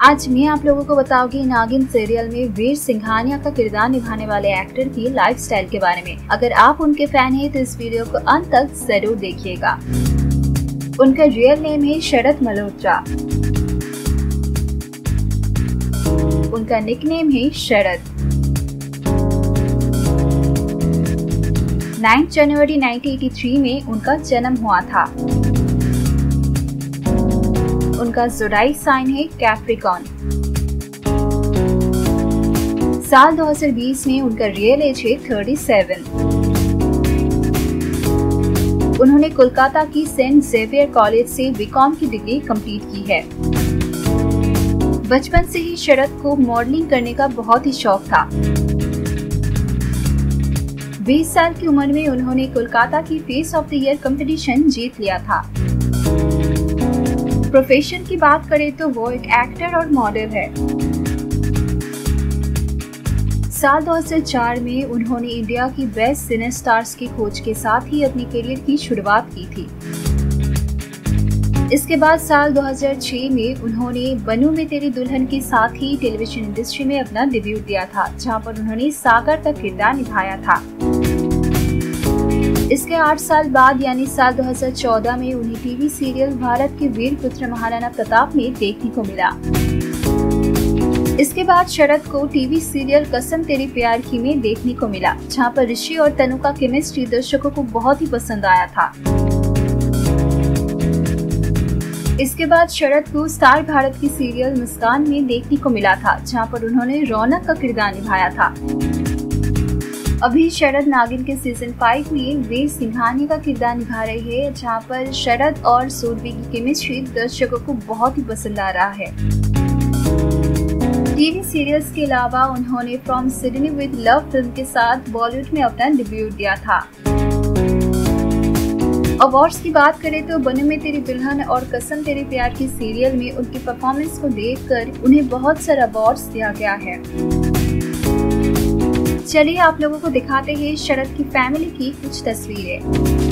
आज मैं आप लोगों को बताऊँगी नागिन सीरियल में वीर सिंघानिया का किरदार निभाने वाले एक्टर की लाइफस्टाइल के बारे में। अगर आप उनके फ़ैन हैं तो इस वीडियो को अंत तक ज़रूर देखिएगा। उनका रियल नेम है शरद मल्होत्रा। उनका निकनेम है शरद। 9 जनवरी 1983 में उनका जन्म हुआ था। उनका जोडाई साइन है कैप्रिकॉन साल 2020 में उनका रियल एज है 37 उन्होंने कोलकाता की सेंट जेवियर कॉलेज से बीकॉम की डिग्री कंप्लीट की है. बचपन से ही शरद को मॉडलिंग करने का बहुत ही शौक था. 20 साल की उम्र में उन्होंने कोलकाता की face of the year competition जीत लिया था. प्रोफेशन की बात करें तो वो एक एक्टर और मॉडल है। साल 2004 में उन्होंने इंडिया की बेस्ट सिने स्टार्स की खोज के साथ ही अपनी करियर की शुरुआत की थी। इसके बाद साल 2006 में उन्होंने बनू में तेरी दुल्हन के साथ ही टेलीविज़न इंडस्ट्री में अपना डेब्यू दिया था, जहाँ पर उन्होंने सागर का किरदार निभाया था। इसके आठ साल बाद, यानी साल 2014 में, उन्हें टीवी सीरियल भारत के वीर पुत्र महाराणा प्रताप में देखने को मिला। इसके बाद शरद को टीवी सीरियल कसम तेरी प्यार की में देखने को मिला, जहाँ पर ऋषि और तनु का केमिस्ट्री दर्शकों को बहुत ही पसंद आया था। इसके बाद शरद को स्टार भारत की सीरियल मुस्कान में देखने को मिला था, जहाँ पर उन्होंने रौनक का किरदार निभाया था। अभी शरद नागिन के सीज़न फाइव में वीर सिंघानी का किरदार निभा रही है, जहाँ पर शरद और सूरवी की केमिस्ट्री दर्शकों को बहुत ही पसंद आ रहा है। टीवी सीरियल्स के अलावा उन्होंने from Sydney with love film के साथ बॉलीवुड में अपना डेब्यू दिया था। अवार्ड्स की बात करें तो बने में तेरी दुल्हन और कसम तेरे प्यार की सीरियल में उनकी परफॉर्मेंस को देखकर उन्हें बहुत सारे अवार्ड्स दिया गया है। चलिए आप लोगों को दिखाते हैं शरद की फैमिली की कुछ तस्वीरें।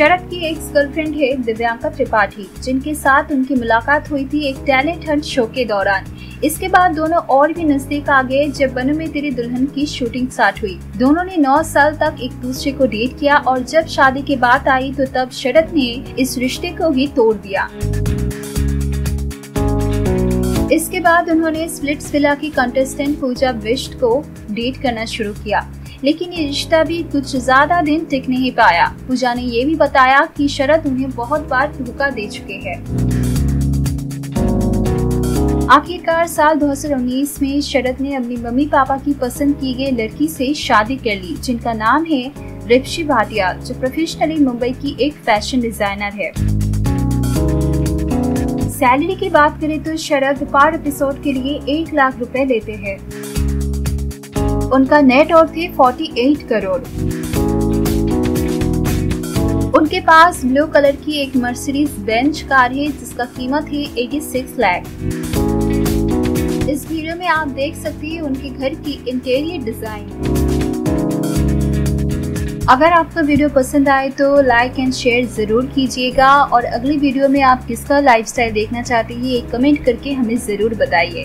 शरद की एक गर्लफ्रेंड है, दिव्यांका त्रिपाठी, जिनके साथ उनकी मुलाकात हुई थी एक टैलेंट हंट शो के दौरान। इसके बाद दोनों और भी नज़दीक आ गए जब बनू में तेरी दुल्हन की शूटिंग स्टार्ट हुई। दोनों ने नौ साल तक एक दूसरे को डेट किया और जब शादी की बात आई तो तब शरद ने इस रिश्ते को ही तोड़ दिया। इसके बाद उन्होंने स्प्लिट्स विला की कंटेस्टेंट पूजा बिस्ट को डेट करना शुरू किया। लेकिन ये रिश्ता भी कुछ ज़्यादा दिन टिक नहीं पाया। पूजा ने ये भी बताया कि शरद उन्हें बहुत बार धोखा दे चुके हैं। आखिरकार साल 2019 में शरद ने अपनी मम्मी पापा की पसंद की गई लड़की से शादी कर ली, जिनका नाम है रिप्शी भाटिया, जो प्रोफेशनली मुंबई की एक फ़ैशन डिज़ाइनर है। सैलरी की बात करें तो शरद पर एपिसोड के लिए एक लाख रुपए लेते हैं। उनका नेट और थे 48 करोड़ उनके पास ब्लू कलर की एक मर्सिडीज बेंच कार है, जिसका कीमत है 86 लाख इस वीडियो में आप देख सकते हैं उनके घर की इंटीरियर डिज़ाइन अगर आपको वीडियो पसंद आए तो लाइक एंड शेयर ज़रूर कीजिएगा और अगली वीडियो में आप किसका लाइफस्टाइल देखना चाहते हैं एक कमेंट करके हमें ज़रूर बताइए।